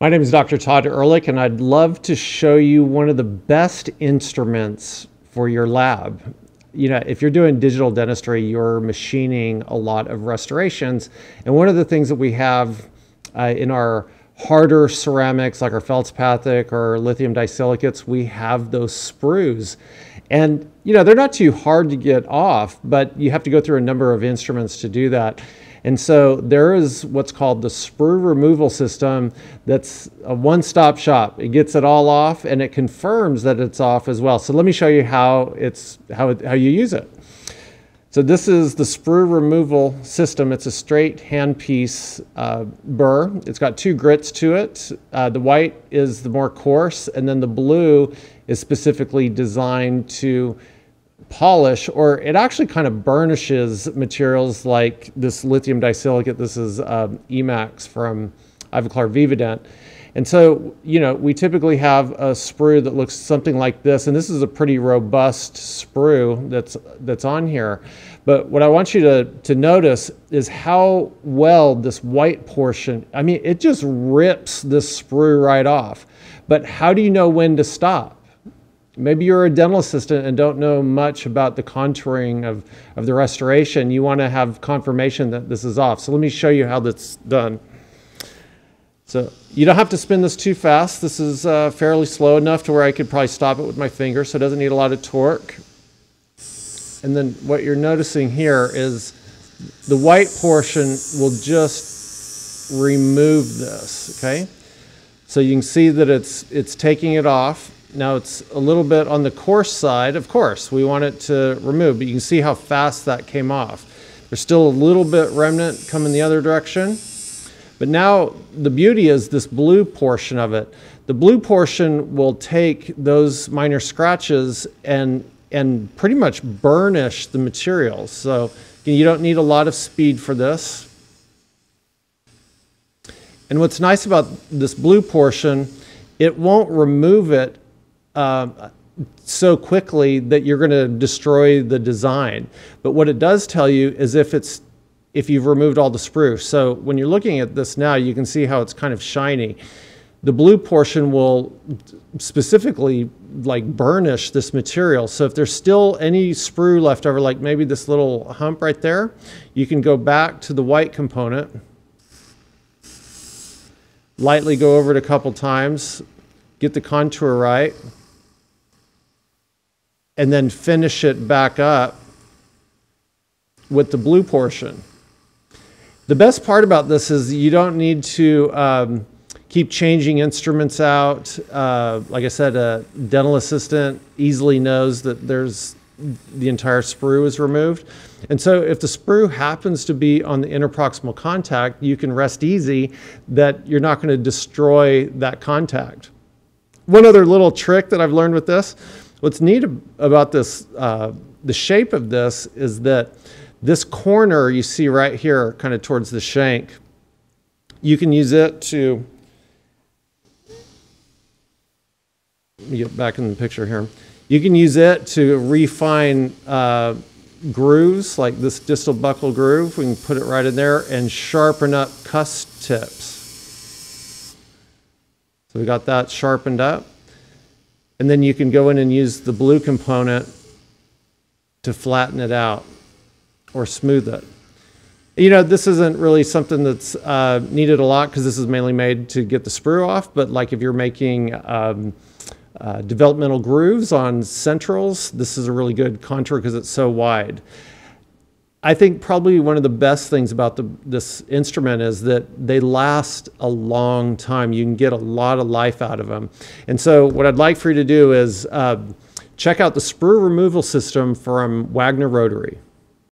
My name is Dr. Todd Ehrlich, and I'd love to show you one of the best instruments for your lab. You know, if you're doing digital dentistry, you're machining a lot of restorations. And one of the things that we have uh, in our harder ceramics, like our feldspathic or lithium disilicates, we have those sprues. And, you know, they're not too hard to get off, but you have to go through a number of instruments to do that. And so there is what's called the sprue removal system that's a one stop shop. It gets it all off and it confirms that it's off as well. So let me show you how, it's, how, how you use it. So this is the sprue removal system. It's a straight handpiece uh, burr. It's got two grits to it. Uh, the white is the more coarse, and then the blue is specifically designed to polish, or it actually kind of burnishes materials like this lithium disilicate. This is um, Emax from Ivoclar Vivadent. And so, you know, we typically have a sprue that looks something like this, and this is a pretty robust sprue that's that's on here. But what I want you to, to notice is how well this white portion, I mean, it just rips this sprue right off. But how do you know when to stop? Maybe you're a dental assistant and don't know much about the contouring of, of the restoration. You want to have confirmation that this is off. So let me show you how that's done. So you don't have to spin this too fast. This is uh, fairly slow enough to where I could probably stop it with my finger, so it doesn't need a lot of torque. And then what you're noticing here is the white portion will just remove this, okay? So you can see that it's, it's taking it off now it's a little bit on the coarse side. Of course, we want it to remove, but you can see how fast that came off. There's still a little bit remnant coming the other direction. But now the beauty is this blue portion of it. The blue portion will take those minor scratches and, and pretty much burnish the materials. So you don't need a lot of speed for this. And what's nice about this blue portion, it won't remove it um, so quickly that you're going to destroy the design. But what it does tell you is if it's if you've removed all the sprue. So when you're looking at this now, you can see how it's kind of shiny. The blue portion will specifically like burnish this material. So if there's still any sprue left over, like maybe this little hump right there, you can go back to the white component, lightly go over it a couple times, get the contour right, and then finish it back up with the blue portion. The best part about this is you don't need to um, keep changing instruments out. Uh, like I said, a dental assistant easily knows that there's the entire sprue is removed. And so if the sprue happens to be on the interproximal contact, you can rest easy that you're not going to destroy that contact. One other little trick that I've learned with this What's neat about this, uh, the shape of this is that this corner you see right here, kind of towards the shank, you can use it to, get back in the picture here. You can use it to refine uh, grooves, like this distal buccal groove. We can put it right in there and sharpen up cusp tips. So we got that sharpened up. And then you can go in and use the blue component to flatten it out or smooth it. You know, this isn't really something that's uh, needed a lot because this is mainly made to get the sprue off, but like if you're making um, uh, developmental grooves on centrals, this is a really good contour because it's so wide. I think probably one of the best things about the, this instrument is that they last a long time. You can get a lot of life out of them. And so what I'd like for you to do is uh, check out the sprue removal system from Wagner Rotary.